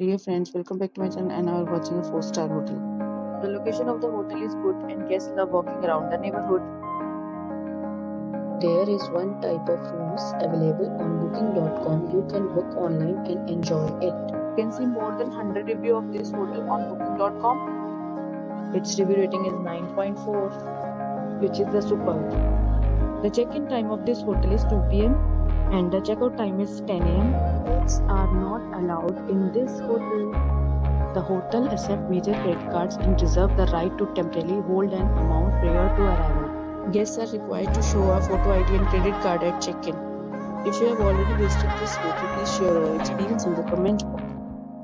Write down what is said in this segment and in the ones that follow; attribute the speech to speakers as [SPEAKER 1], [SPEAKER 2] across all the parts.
[SPEAKER 1] Dear friends, welcome back to my channel and now we're watching a 4-star hotel.
[SPEAKER 2] The location of the hotel is good and guests love walking around the neighborhood.
[SPEAKER 3] There is one type of rooms available on booking.com. You can book online and enjoy it.
[SPEAKER 2] You can see more than 100 reviews of this hotel on booking.com. Its review rating is 9.4, which is the superb. The check-in time of this hotel is 2 p.m. and the checkout time is 10 a.m. Pets are not allowed in this hotel. The hotel accepts major credit cards and reserves the right to temporarily hold an amount prior to arrival. Guests are required to show a photo ID and credit card at check-in. If you have already visited this hotel, please share your experience in the comment box.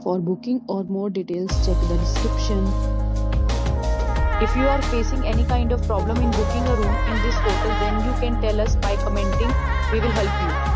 [SPEAKER 2] For booking or more details, check the description. If you are facing any kind of problem in booking a room in this hotel, then you can tell us by commenting. We will help you.